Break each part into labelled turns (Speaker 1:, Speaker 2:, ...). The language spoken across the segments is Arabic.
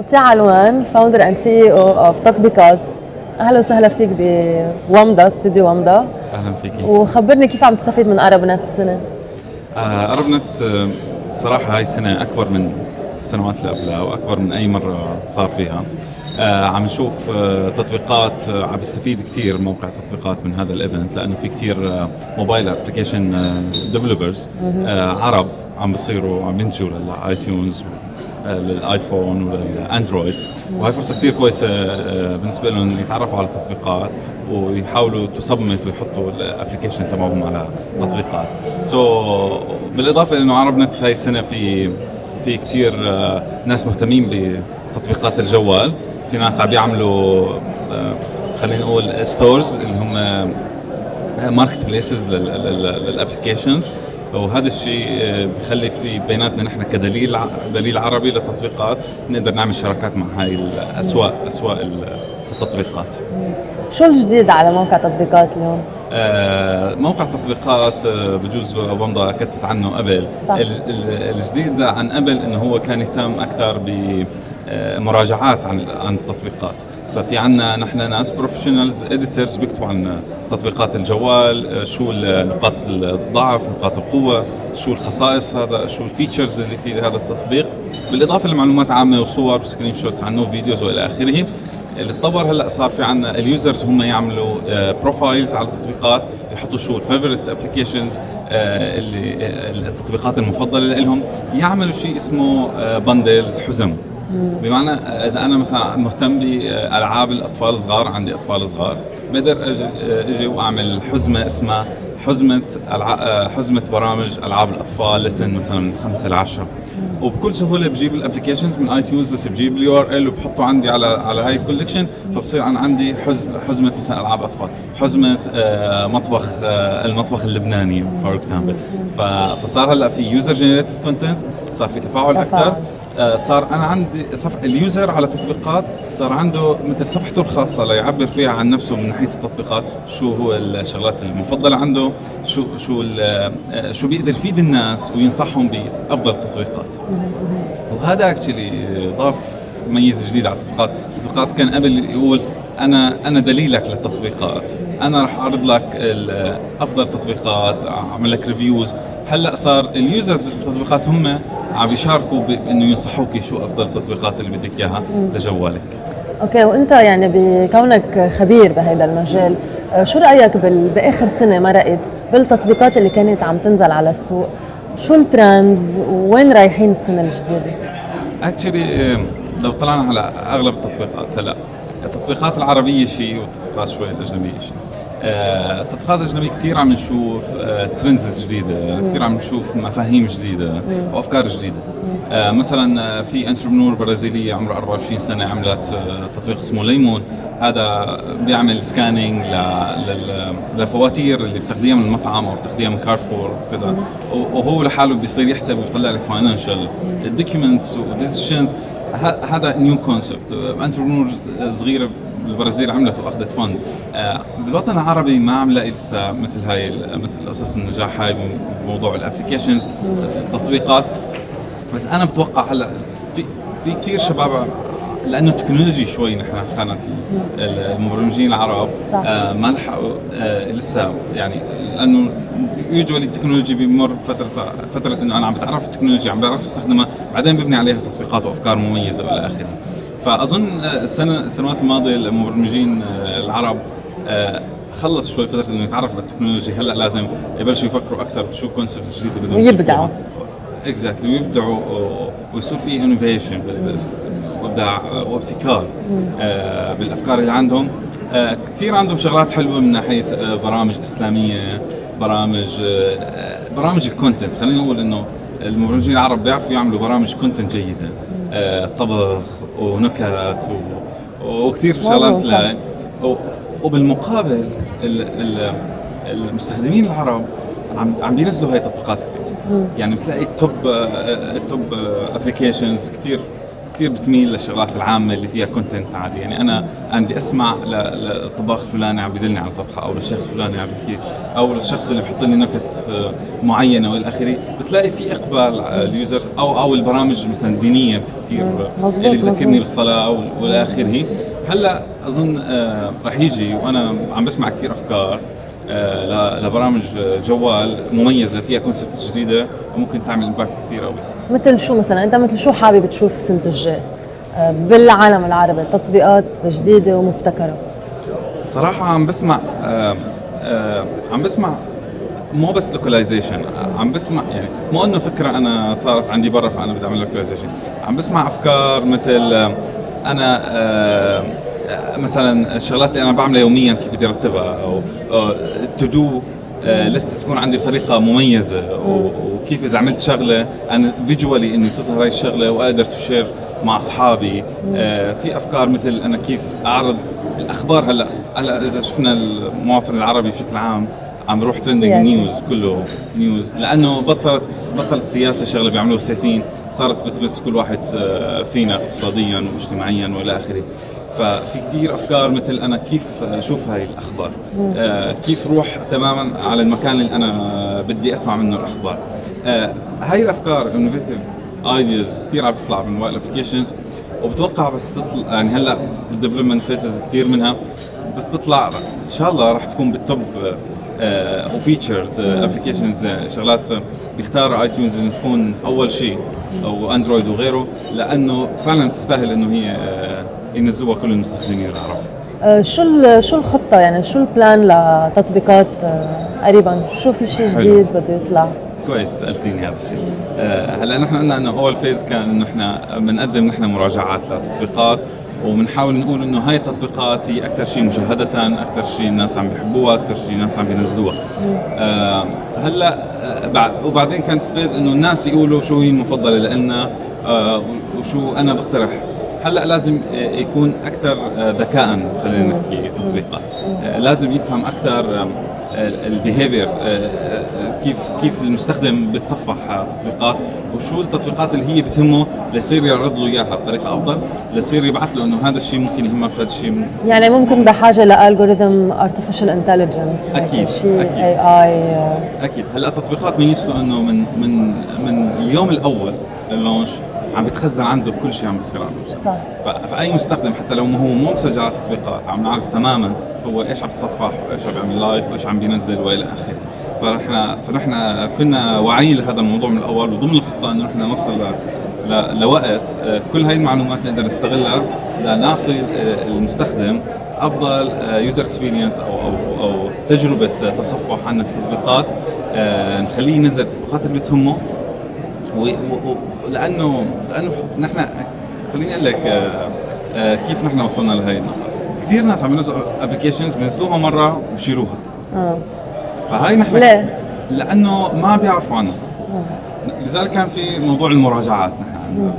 Speaker 1: مطيع علوان founder and CEO of تطبيقات أهلا وسهلا فيك بومضة استوديو ومضة
Speaker 2: أهلا فيكي
Speaker 1: وخبرني كيف عم تستفيد من عرب نت السنة؟
Speaker 2: آه عرب نت آه، صراحة هاي السنة أكبر من السنوات اللي قبلها وأكبر من أي مرة صار فيها. آه عم نشوف آه تطبيقات آه عم بيستفيد كثير موقع تطبيقات من هذا ال event لأنه في كثير آه mobile application developers آه عرب عم بيصيروا عم ينتجوا للـ iTunes للآيفون وللاندرويد وهي فرصة كثير كويسة آه، بالنسبة لهم يتعرفوا على التطبيقات ويحاولوا تصمت ويحطوا ال application تبعهم على تطبيقات. so, بالإضافة إنه عرب نت هاي السنة في في كثير آه، ناس مهتمين بتطبيقات الجوال. في ناس عم يعملوا آه، خلينا نقول stores اللي هم market places لل applications وهذا الشيء آه، بخلي في بيناتنا نحن كدليل دليل عربي للتطبيقات نقدر نعمل شراكات مع هاي الاسواق أسواق التطبيقات
Speaker 1: شو الجديد على موقع تطبيقات اليوم؟
Speaker 2: آه موقع تطبيقات آه بجوز ومضة كتبت عنه قبل صح. الجديد عن قبل إنه هو كان يهتم أكثر بمراجعات عن عن التطبيقات ففي عنا نحن ناس professionals editors بيكتبوا عن تطبيقات الجوال آه، شو نقاط الضعف نقاط القوة شو الخصائص هذا شو ال features اللي في هذا التطبيق. بالإضافة لمعلومات عامة وصور و screen shots عنه و videos وإلى آخره. اللي تطور هلأ صار في عندنا ال users هم يعملوا profiles آه، على التطبيقات يحطوا شو ال favorite applications اللي آه، التطبيقات المفضلة لهم. يعملوا شيء اسمه bundles حزم. بمعنى إذا أنا مثلا مهتم بألعاب الأطفال الصغار عندي أطفال صغار بقدر أجي وأعمل حزمة اسمها حزمة حزمة برامج ألعاب الأطفال لسن مثلا من 5 ل 10 وبكل سهولة بجيب ال applications من iTunes بس بجيب ال URL وبحطه عندي على على هاي ال collection فبصير أنا عندي حزمة مثلا ألعاب أطفال. حزمة آه، مطبخ آه، المطبخ اللبناني for example فصار هلأ في user generated content صار في تفاعل أكثر. صار أنا عندي صف ال user على تطبيقات صار عنده مثل صفحته الخاصة ليعبر فيها عن نفسه من ناحية التطبيقات شو هو الشغلات المفضلة عنده شو شو شو بيقدر يفيد الناس وينصحهم بأفضل التطبيقات. وهذا actually ضاف ميزة جديدة على التطبيقات. التطبيقات كان قبل يقول أنا أنا دليلك للتطبيقات أنا راح أعرض لك أفضل التطبيقات أعمل لك reviews هلأ صار ال users بالتطبيقات هم عم يشاركوا بإنه ينصحوك شو أفضل التطبيقات اللي بدك إياها لجوالك.
Speaker 1: okay وأنت يعني بكونك خبير بهذا المجال آه، شو رأيك بآخر سنة مرقت بالتطبيقات اللي كانت عم تنزل على السوق؟ شو ال trends؟ وين رايحين السنة الجديدة؟
Speaker 2: actually لو طلعنا على أغلب التطبيقات هلأ التطبيقات العربية شيء والتطبيقات شوي الأجنبية شيء. آه، التطبيقات الاجنبيه كثير عم نشوف trends آه، جديدة كثير عم نشوف مفاهيم جديدة وأفكار جديدة. آه، مثلا في entrepreneur برازيليه عمره 24 سنة عملت تطبيق اسمه ليمون. هذا بيعمل scanning للفواتير اللي بتاخذيها من المطعم أو بتاخذيها من كارفور وكذا. وهو لحاله بيصير يحسب ويطلع لك financial documents و decisions هذا new concept entrepreneur صغيرة بالبرازيل عملت وأخذت fund. آه، بالوطن العربي ما عم لاقي لسه مثل هاي مثل قصص النجاح هاي بموضوع ال applications التطبيقات. بس أنا بتوقع هلأ في في كثير شباب لأنه ال technology شوي نحن خانت المبرمجين العرب. صح. آه ما لحقوا آه لسه يعني لأنه usually ال technology بمر فتره فترة إنه أنا عم بتعرف التكنولوجيا عم بعرف أستخدمها بعدين ببني عليها تطبيقات وأفكار مميزة وإلى آخره. فأظن السنة السنوات الماضية المبرمجين آه، العرب آه، خلص شوي فترة إنه يتعرف على التكنولوجيا هلأ لازم يبلشوا يفكروا أكثر بشو concepts جديدة بدهم
Speaker 1: ويبدعوا
Speaker 2: exactly ويبدعوا ويصير في innovation وابداع وابتكار آه، بالأفكار اللي عندهم. كثير عندهم شغلات حلوة من ناحية برامج إسلامية برامج برامج ال content خلينا نقول إنه المبرمجين العرب بيعرفوا يعملوا برامج content جيدة. طبخ ونكت وكثير شغلات وبالمقابل المستخدمين العرب عم عم بينزلوا هاي التطبيقات كثير. يعني بتلاقي ال top ال top applications كثير. كثير بتميل للشغلات العامة اللي فيها content عادي. يعني أنا أنا بدي اسمع للطباخ الفلاني عم بدلني على طبخة أو للشيخ الفلاني عم بيحكي أو للشخص اللي بحط لي نكت آه، معينة وإلى آخره. بتلاقي في إقبال ال users أو أو البرامج مثلا دينيه في كثير اللي بذكرني بالصلاة وإلى آخره. هلأ أظن آه رح يجي وأنا عم بسمع كثير أفكار آه لبرامج جوال مميزة فيها concepts جديدة وممكن تعمل impact كثير قوي.
Speaker 1: مثل شو مثلا؟ أنت مثل شو حابب تشوف السنة الجاي؟ آه بالعالم العربي تطبيقات جديدة ومبتكرة.
Speaker 2: صراحة عم بسمع آه آه عم بسمع مو بس localization عم بسمع يعني مو إنه فكرة أنا صارت عندي برا فأنا بدي أعمل localization عم بسمع أفكار مثل آه، أنا آه مثلا الشغلات اللي أنا بعملها يوميا كيف بدي أرتبها أو to do لسه تكون عندي بطريقه مميزة. وكيف إذا عملت شغلة أنا visually انه تظهر هاي الشغلة وأقدر ت share مع أصحابي. آه في أفكار مثل أنا كيف أعرض الأخبار. هلأ هلأ إذا شفنا المواطن العربي بشكل عام عم بروح trending news كله news لأنه بطلت بطلت السياسة شغلة بيعملوها السياسيين. صارت بتمس كل واحد آه، فينا اقتصاديا واجتماعيا وإلى آخره. ففي كثير أفكار مثل أنا كيف أشوف هاي الأخبار. آه كيف روح تماما على المكان اللي أنا بدي أسمع منه الأخبار. آه هاي الأفكار innovative ideas كثير عم تطلع من mobile applications وبتوقع بس تطلع يعني هلأ بال development phases كثير منها بس تطلع إن شاء الله راح تكون بال top و featured applications شغلات بيختار iTunes تكون أول شيء أو Android وغيره لأنه فعلا تستاهل إنه هي آه، ينزلوها كل المستخدمين العرب.
Speaker 1: آه، شو شو الخطة؟ يعني شو ال plan لتطبيقات آه، قريبا؟ شو في شيء جديد بده يطلع.
Speaker 2: كويس سألتيني هذا الشيء. هلا نحن قلنا إنه أول phase كان إنه إحنا بنقدم نحن مراجعات لتطبيقات وبنحاول نقول إنه هاي التطبيقات هي أكثر شيء مشاهده أكثر شيء الناس عم بيحبوها أكثر شيء الناس عم بينزلوها آه هلا بعد وبعدين كانت ال phase إنه الناس يقولوا شو هي المفضلة لنا آه وشو أنا بقترح هلا لازم يكون أكثر آه، ذكاء خلينا نحكي تطبيقات. آه، لازم يفهم أكثر ال behavior كيف كيف المستخدم بتصفح تطبيقات وشو التطبيقات اللي هي بتهمه ليصير يعرض له إياها بطريقة أفضل ليصير يبعث له إنه هذا الشيء ممكن يهمك هذا الشيء
Speaker 1: يعني ممكن بحاجة ل algorithm artificial
Speaker 2: intelligent أكيد
Speaker 1: شيء
Speaker 2: أكيد.
Speaker 1: اي اي
Speaker 2: أكيد. هلا التطبيقات ميزته إنه من من من اليوم الأول لل launch عم بتخزن عنده كل شيء عم بيصير عنده
Speaker 1: صح.
Speaker 2: فأي مستخدم حتى لو هو مو مسجل على التطبيقات عم نعرف تماما هو إيش عم بتصفح وإيش عم بيعمل like وإيش عم بينزل وإلى آخره. فنحن فنحن كنا واعيين لهذا الموضوع من الأول وضمن الخطة إنه نحن نوصل ل... لوقت آه، كل هاي المعلومات نقدر نستغلها لنعطي آه، المستخدم أفضل user experience أو أو أو تجربة تصفح عنا في التطبيقات آه، نخليه ينزل التطبيقات اللي بتهمه لأنه لأنه نحن خليني أقول لك كيف نحن وصلنا لهي النقطة. كثير ناس عم ينزلوا applications بينزلوها مرة وبشيلوها آه. فهاي نحن
Speaker 1: ليه؟
Speaker 2: لأنه ما بيعرفوا عنها. لذلك كان في موضوع المراجعات نحن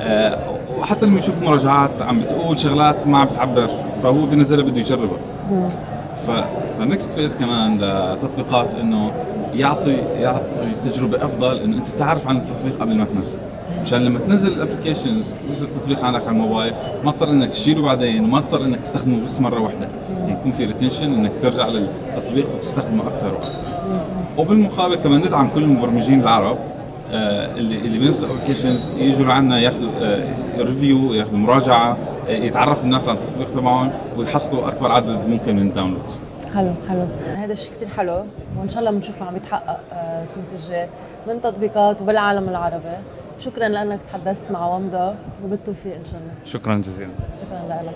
Speaker 2: أه وحتى لما يشوف مراجعات عم بتقول شغلات ما عم بتعبر فهو بالنسبة له بده يجربها. ف next phase كمان لتطبيقات إنه يعطي يعطي تجربة أفضل إنه أنت تعرف عن التطبيق قبل ما تنزله مشان لما تنزل ال applications تنزل التطبيق عندك على الموبايل ما تضطر إنك تشيله بعدين وما تضطر إنك تستخدمه بس مرة واحدة. يعني يكون في retention إنك ترجع للتطبيق وتستخدمه أكثر وأكثر وبالمقابل كمان ندعم كل المبرمجين العرب. اللي اللي بينزلوا applications يجوا لعنا ياخذوا آه review ياخذوا مراجعة آه يتعرف الناس على التطبيق تبعهم ويحصلوا أكبر عدد ممكن من ال downloads
Speaker 1: حلو حلو. هذا الشيء كثير حلو وإن شاء الله بنشوفه عم يتحقق السنة آه، الجايه من تطبيقات وبالعالم العربي. شكرا لأنك تحدثت مع ومضة وبالتوفيق إن شاء الله.
Speaker 2: شكرا جزيلا.
Speaker 1: شكرا لك.